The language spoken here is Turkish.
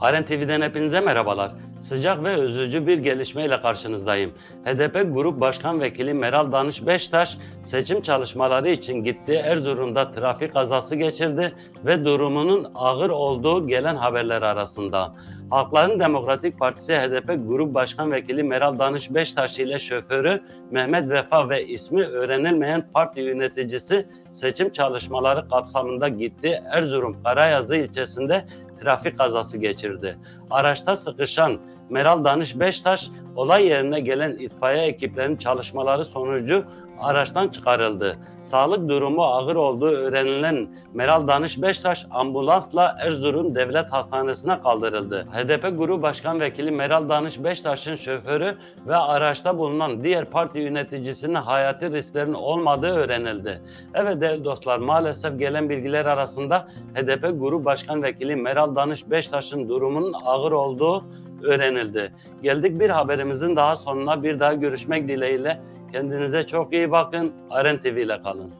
Aren TV'den hepinize merhabalar. Sıcak ve üzücü bir gelişmeyle karşınızdayım. HDP Grup Başkan Vekili Meral Danış Beştaş seçim çalışmaları için gittiği Erzurum'da trafik kazası geçirdi ve durumunun ağır olduğu gelen haberler arasında. Halkların Demokratik Partisi HDP Grup Başkan Vekili Meral Danış Beştaş ile şoförü Mehmet Vefa ve ismi öğrenilmeyen parti yöneticisi seçim çalışmaları kapsamında gitti Erzurum Karayazı ilçesinde trafik kazası geçirdi. Araçta sıkışan Meral Danış Beştaş olay yerine gelen itfaiye ekiplerinin çalışmaları sonucu araçtan çıkarıldı. Sağlık durumu ağır olduğu öğrenilen Meral Danış Beştaş ambulansla Erzurum Devlet Hastanesi'ne kaldırıldı. HDP Grup Başkan Vekili Meral Danış Beştaş'ın şoförü ve araçta bulunan diğer parti yöneticisinin hayati risklerin olmadığı öğrenildi. Evet dostlar maalesef gelen bilgiler arasında HDP Grup Başkan Vekili Meral Danış Beştaş'ın durumunun ağır olduğu öğrenildi. Geldik bir haberimizin daha sonuna bir daha görüşmek dileğiyle. Kendinize çok iyi bakın. Aren TV ile kalın.